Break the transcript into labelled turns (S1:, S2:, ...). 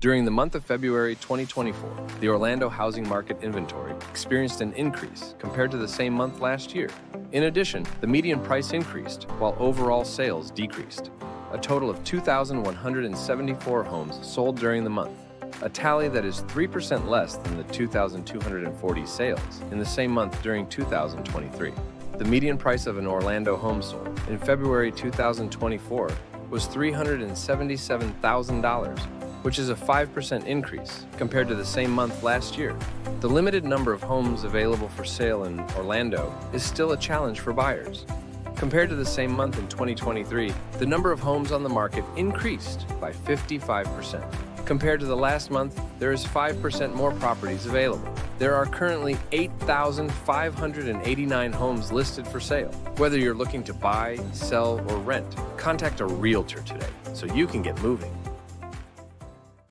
S1: During the month of February 2024, the Orlando housing market inventory experienced an increase compared to the same month last year. In addition, the median price increased while overall sales decreased. A total of 2,174 homes sold during the month, a tally that is 3% less than the 2,240 sales in the same month during 2023. The median price of an Orlando home sold in February 2024 was $377,000 which is a 5% increase compared to the same month last year. The limited number of homes available for sale in Orlando is still a challenge for buyers. Compared to the same month in 2023, the number of homes on the market increased by 55%. Compared to the last month, there is 5% more properties available. There are currently 8,589 homes listed for sale. Whether you're looking to buy, sell, or rent, contact a realtor today so you can get moving.